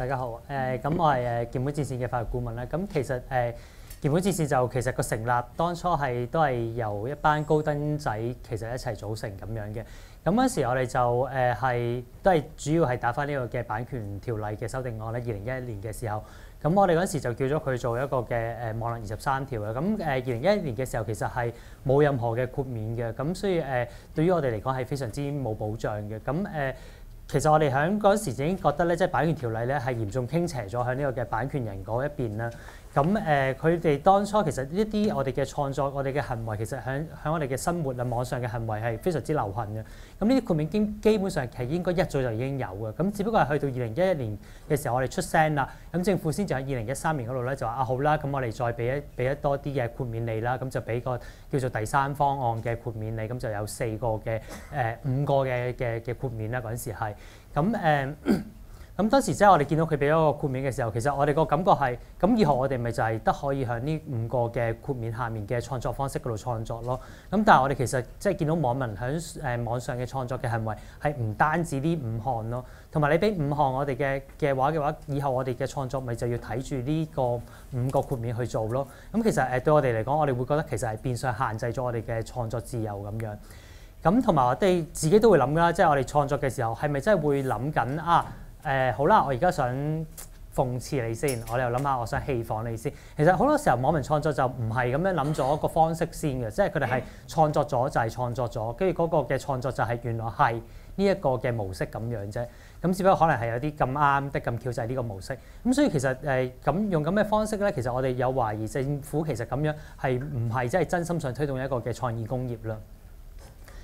大家好，誒、咁我係誒鍵盤戰線嘅法律顧問啦。咁其實誒鍵盤戰線就其實個成立當初係都係由一班高登仔其實一齊組成咁樣嘅。咁嗰時我哋就誒係、都係主要係打翻呢個嘅版權條例嘅修訂案咧。二零一一年嘅時候，咁我哋嗰時就叫咗佢做一個嘅誒網絡二十三條嘅。咁誒二零一一年嘅時候其實係冇任何嘅豁免嘅，咁所以誒、對於我哋嚟講係非常之冇保障嘅。咁誒。其實我哋喺嗰陣時已經覺得咧，即係版權條例咧係嚴重傾斜咗喺呢個嘅版權人嗰一邊啦。咁誒，佢哋當初其實一啲我哋嘅創作、我哋嘅行為，其實喺喺我哋嘅生活啊、網上嘅行為係非常之流行嘅。咁呢啲豁免基基本上係應該一早就已經有嘅。咁只不過係去到二零一一年嘅時候，我哋出聲啦，咁政府先至喺二零一三年嗰度咧就話啊好啦，咁我哋再俾一俾一多啲嘅豁免你啦，咁就俾個叫做第三方案嘅豁免你，咁就有四個嘅誒、五個嘅嘅嘅豁免啦。嗰陣時係咁誒。咁當時即係我哋見到佢俾咗個豁免嘅時候，其實我哋個感覺係咁以後我哋咪就係得可以喺呢五個嘅豁免下面嘅創作方式嗰度創作咯。咁但係我哋其實即係見到網民喺誒網上嘅創作嘅行為係唔單止呢五項咯，同埋你俾五項我哋嘅嘅話嘅話，以後我哋嘅創作咪就要睇住呢個五個豁免去做咯。咁其實誒對我哋嚟講，我哋會覺得其實係變相限制咗我哋嘅創作自由咁樣。咁同埋我哋自己都會諗啦，即係我哋創作嘅時候係咪真係會諗緊啊？誒、好啦，我而家想諷刺你先，我哋又諗下，我想戲仿你先。其實好多時候網民創作就唔係咁樣諗咗個方式先嘅，即係佢哋係創作咗就係創作咗，跟住嗰個嘅創作就係原來係呢一個嘅模式咁樣啫。咁只不過可能係有啲咁啱的咁巧就係呢個模式。咁所以其實誒咁、用咁嘅方式咧，其實我哋有懷疑政府其實咁樣係唔係真係真心想推動一個嘅創意工業啦。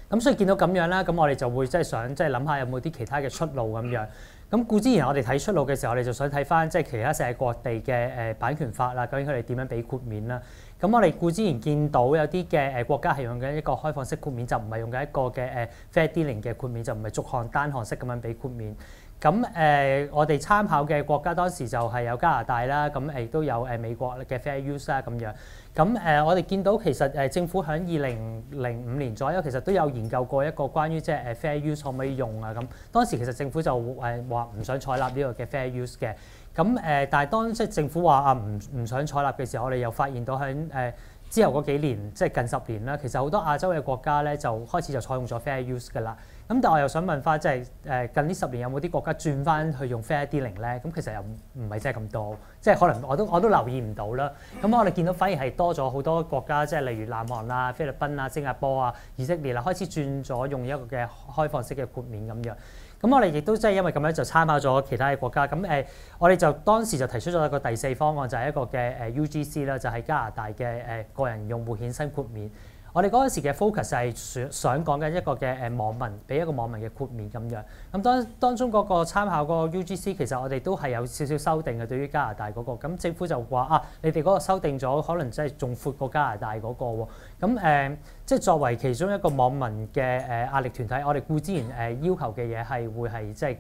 咁所以見到咁樣啦，咁我哋就會即係想即係諗下有冇啲其他嘅出路咁樣。咁固之然我哋睇出路嘅時候，我哋就想睇翻即係其他世界各地嘅誒版權法啦，究竟佢哋點樣俾豁免啦？咁我哋固之然見到有啲嘅誒國家係用緊一個開放式豁免，就唔係用緊一個嘅誒 fair dealing 嘅豁免，就唔係逐項單項式咁樣俾豁免。咁誒、我哋參考嘅國家當時就係有加拿大啦，咁亦都有誒美國嘅 fair use 啦咁樣。咁誒、我哋見到其實誒政府喺二零零五年左右，其實都有研究過一個關於即係誒 fair use 可唔可以用啊咁。當時其實政府就誒話唔想採納呢個嘅 fair use 嘅。咁誒、但係當即係政府話啊唔唔想採納嘅時候，我哋又發現到喺誒、之後嗰幾年，即係近十年啦，其實好多亞洲嘅國家咧就開始就採用咗 fair use 㗎啦。咁但係我又想問翻，即係誒近呢十年有冇啲國家轉翻去用 fair dealing 咧？咁其實又唔係真係咁多，即係可能我都我都留意唔到啦。咁我哋見到反而係多咗好多國家，即係例如南韓啦、菲律賓啊、新加坡啊、以色列啦，開始轉咗用一個嘅開放式嘅豁免咁樣。咁我哋亦都即係因為咁樣就參考咗其他嘅國家。咁誒、我哋就當時就提出咗一個第四方案，就係、一個嘅誒 UGC 啦，就係加拿大嘅誒、個人用戶衍生豁免。我哋嗰陣時嘅 focus 係想想講緊一個嘅誒網民，俾一個網民嘅豁免咁樣。咁當當中嗰個參考嗰個 UGC，其實我哋都係有少少修訂嘅，對於加拿大嗰、個。咁政府就話啊，你哋嗰個修訂咗，可能真係仲闊過加拿大嗰、個喎。咁誒、即係作為其中一個網民嘅誒、壓力團體，我哋固之然誒、要求嘅嘢係會係即係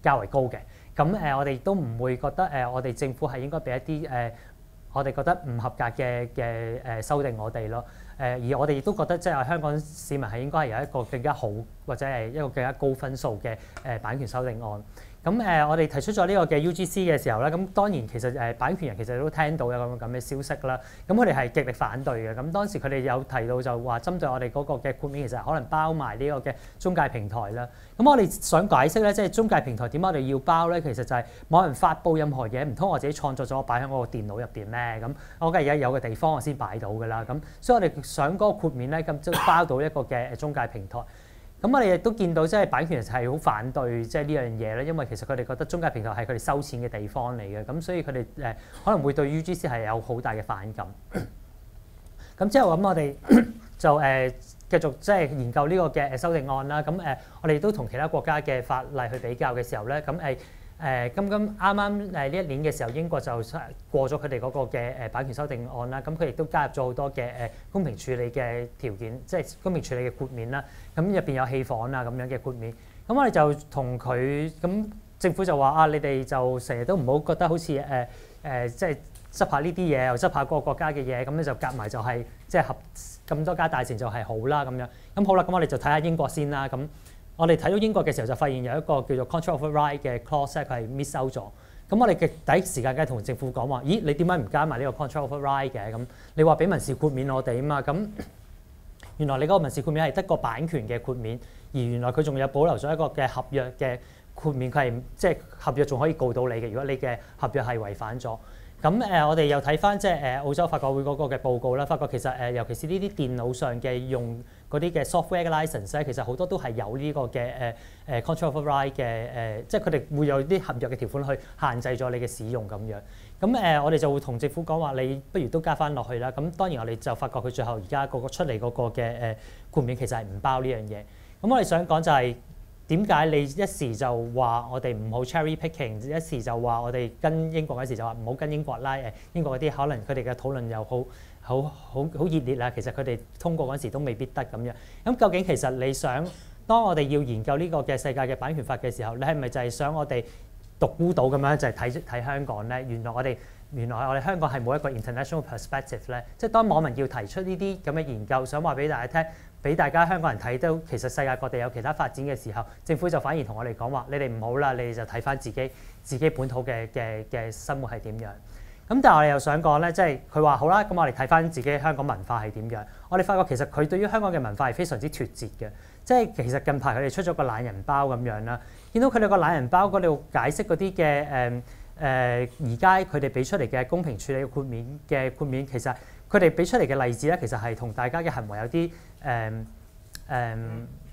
較為高嘅。咁誒、我哋都唔會覺得誒、我哋政府係應該俾一啲誒、我哋覺得唔合格嘅嘅誒修訂我哋咯。誒、而我哋亦都覺得即係香港市民係應該係有一個更加好或者係一個更加高分數嘅誒、版權修訂案。咁誒、我哋提出咗呢個嘅 UGC 嘅時候咧，咁當然其實誒、版權人其實都聽到有咁咁嘅消息啦。咁佢哋係極力反對嘅。咁當時佢哋有提到就話針對我哋嗰個嘅豁免，其實可能包埋呢個嘅中介平台啦。咁我哋想解釋咧，即係中介平台點解我哋要包咧？其實就係冇人發布任何嘢，唔通我自己創作咗擺喺我個電腦入邊咩？咁我梗係而家有個地方我先擺到㗎啦。咁所以我哋想嗰個豁免咧，咁即係包到一個嘅中介平台。咁我哋亦都見到即係版權人係好反對即係呢樣嘢咧，因為其實佢哋覺得中介平台係佢哋收錢嘅地方嚟嘅，咁所以佢哋誒可能會對 UGC 係有好大嘅反感。咁之後咁我哋就誒、呃、繼續即係研究呢個嘅修訂案啦。咁誒、我哋都同其他國家嘅法例去比較嘅時候咧，咁誒誒今今啱啱誒呢一年嘅時候，英國就過咗佢哋嗰個嘅誒版權修訂案啦。咁佢亦都加入咗好多嘅誒公平處理嘅條件，即係公平處理嘅豁免啦。咁入邊有戲仿啊咁樣嘅豁免。咁我哋就同佢咁政府就話啊，你哋就成日都唔好覺得好似誒誒即係執下呢啲嘢，又執下嗰個國家嘅嘢，咁咧就夾埋就係、即係合咁多家大善就係好啦咁樣。咁好啦，咁我哋就睇下英國先啦。咁我哋睇到英國嘅時候就發現有一個叫做 control override 嘅 clause 佢係 miss out 咗。咁我哋嘅第一時間梗係同政府講話，咦，你點解唔加埋呢個 control override 嘅？咁你話俾民事豁免我哋啊嘛？咁原來你嗰個民事豁免係得個版權嘅豁免，而原來佢仲有保留咗一個嘅合約嘅豁免，佢係即係合約仲可以告到你嘅。如果你嘅合約係違反咗。咁誒、我哋又睇翻即係誒澳洲法國會嗰個嘅報告啦，發覺其實誒、尤其是呢啲電腦上嘅用嗰啲嘅 software license 咧，其實好多都係有呢個嘅誒誒 control override 嘅誒、即係佢哋會有啲合約嘅條款去限制咗你嘅使用咁樣。咁誒、我哋就會同政府講話，你不如都加翻落去啦。咁當然我哋就發覺佢最後而家個個出嚟嗰個嘅誒豁免其實係唔包呢樣嘢。咁我哋想講就係、點解你一時就話我哋唔好 cherry picking，一時就話我哋跟英國嗰時就話唔好跟英國拉？誒，英國嗰啲可能佢哋嘅討論又好好好好熱烈啦。其實佢哋通過嗰時都未必得咁樣。咁究竟其實你想當我哋要研究呢個嘅世界嘅版權法嘅時候，你係咪就係想我哋獨孤島咁樣就係睇睇香港咧？原來我哋原來我哋香港係冇一個 international perspective 咧。即係當網民要提出呢啲咁嘅研究，想話俾大家聽。俾大家香港人睇到，其實世界各地有其他發展嘅時候，政府就反而同我哋講話：你哋唔好啦，你哋就睇翻自己自己本土嘅嘅嘅生活係點樣。咁但係我哋又想講咧，即係佢話好啦，咁我哋睇翻自己香港文化係點樣。我哋發覺其實佢對於香港嘅文化係非常之脫節嘅。即係其實近排佢哋出咗個懶人包咁樣啦，見到佢哋個懶人包嗰度解釋嗰啲嘅誒誒，而家佢哋俾出嚟嘅公平處理嘅豁免嘅豁免，其實佢哋俾出嚟嘅例子咧，其實係同大家嘅行為有啲。誒誒、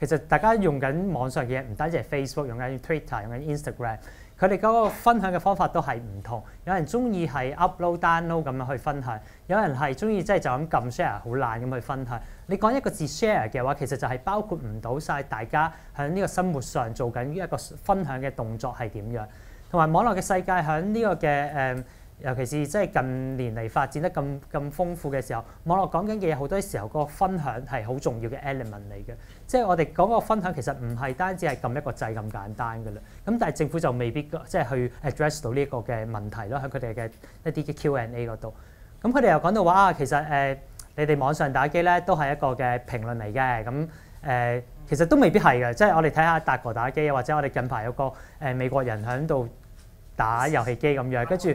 其實大家用緊網上嘅嘢唔單止係 Facebook，用緊 Twitter，用緊 Instagram。佢哋嗰個分享嘅方法都係唔同，有人中意係 upload download 咁樣去分享，有人係中意即係就咁撳 share 好懶咁去分享。你講一個字 share 嘅話，其實就係包括唔到晒大家喺呢個生活上做緊一個分享嘅動作係點樣，同埋網絡嘅世界喺呢個嘅誒。尤其是即係近年嚟發展得咁咁豐富嘅時候，網絡講緊嘅嘢好多時候個分享係好重要嘅 element 嚟嘅。即係我哋講個分享其實唔係單止係撳一個掣咁簡單㗎啦。咁但係政府就未必即係去 address 到呢一個嘅問題咯，喺佢哋嘅一啲嘅 Q&A 嗰度。咁佢哋又講到話啊，其實誒、你哋網上打機咧都係一個嘅評論嚟嘅。咁誒、其實都未必係嘅。即係我哋睇下達哥打機，或者我哋近排有個誒、美國人喺度打遊戲機咁樣，跟住。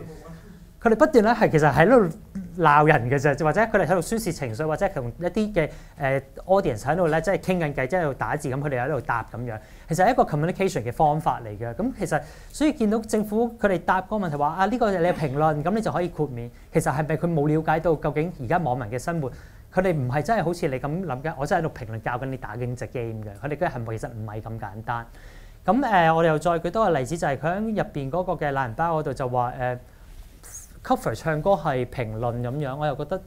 佢哋不斷咧係其實喺度鬧人嘅啫，或者佢哋喺度宣泄情緒，或者同一啲嘅誒 audience 喺度咧，即係傾緊偈，即係喺度打字咁，佢哋喺度答咁樣。其實係一個 communication 嘅方法嚟嘅。咁其實所以見到政府佢哋答嗰個問題話啊，呢個你評論，咁你就可以豁免。其實係咪佢冇了解到究竟而家網民嘅生活？佢哋唔係真係好似你咁諗嘅，我真係喺度評論教緊你打緊只 game 嘅。佢哋嘅行為其實唔係咁簡單。咁誒、我哋又再舉多個例子，就係佢喺入邊嗰個嘅懶人包嗰度就話誒。Cover 唱歌係評論咁樣，我又覺得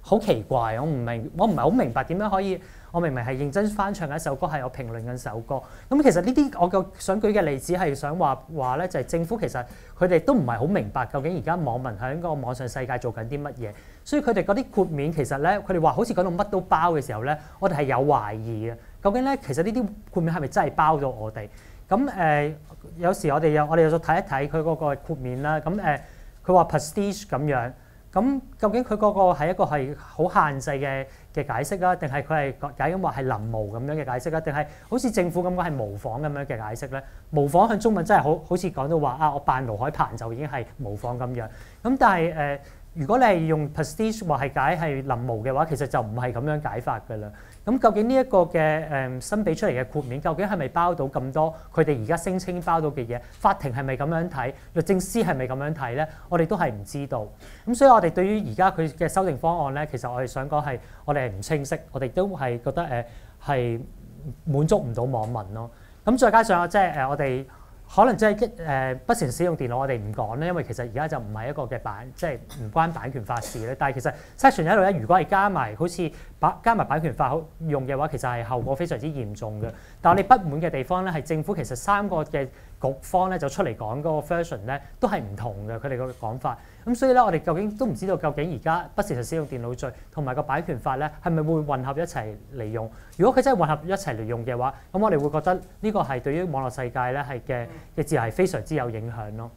好奇怪，我唔明，我唔係好明白點樣可以，我明明係認真翻唱一首歌，係我評論緊首歌。咁其實呢啲我嘅想舉嘅例子係想話話咧，就係政府其實佢哋都唔係好明白究竟而家網民喺個網上世界做緊啲乜嘢，所以佢哋嗰啲豁免其實咧，佢哋話好似講到乜都包嘅時候咧，我哋係有懷疑嘅。究竟咧，其實呢啲豁免係咪真係包咗我哋？咁誒、有時我哋又我哋又再睇一睇佢嗰個豁免啦。咁誒。佢話 prestige 咁樣，咁究竟佢嗰個係一個係好限制嘅嘅解釋啊，定係佢係解咁話係臨摹咁樣嘅解釋啊？定係好似政府咁講係模仿咁樣嘅解釋咧？模仿向中文真係好好似講到話啊，我扮盧海鵬就已經係模仿咁樣。咁但係誒、如果你係用 prestige 話係解係臨摹嘅話，其實就唔係咁樣解法㗎啦。咁究竟呢一個嘅誒、新俾出嚟嘅豁免，究竟係咪包到咁多佢哋而家聲稱包到嘅嘢？法庭係咪咁樣睇？律政司係咪咁樣睇咧？我哋都係唔知道。咁所以我哋對於而家佢嘅修訂方案咧，其實我哋想講係我哋係唔清晰，我哋都係覺得誒係、呃、滿足唔到網民咯。咁再加上即係誒我哋。可能即係一誒不善使用電腦，我哋唔講咧，因為其實而家就唔係一個嘅版，即係唔關版權法事咧。但係其實 section 一度咧，如果係加埋好似版加埋版權法用嘅話，其實係後果非常之嚴重嘅。但係你不滿嘅地方咧，係政府其實三個嘅局方咧就出嚟講嗰個 version 咧都係唔同嘅，佢哋個講法。咁所以咧，我哋究竟都唔知道究竟而家不時就使用電腦罪同埋個版權法咧係咪會混合一齊嚟用？如果佢真係混合一齊嚟用嘅話，咁我哋會覺得呢個係對於網絡世界咧係嘅嘅自由係非常之有影響咯。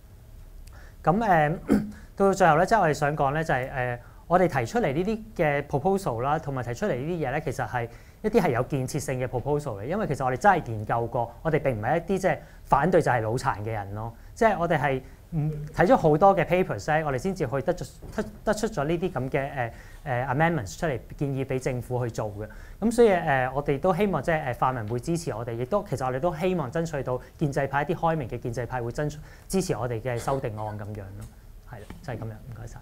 咁誒 到最後咧，即係我哋想講咧就係誒我哋提出嚟呢啲嘅 proposal 啦，同埋提出嚟呢啲嘢咧，其實係一啲係有建設性嘅 proposal 嚟，因為其實我哋真係研究過，我哋並唔係一啲即係反對就係腦殘嘅人咯，即係我哋係。睇咗好多嘅 papers 咧，我哋先至去得出得出咗呢啲咁嘅誒誒 amendments 出嚟，建議俾政府去做嘅。咁所以誒、我哋都希望即係誒泛民會支持我哋，亦都其實我哋都希望爭取到建制派一啲開明嘅建制派會爭取支持我哋嘅修訂案咁樣咯。係啦，就係、是、咁樣，唔該晒。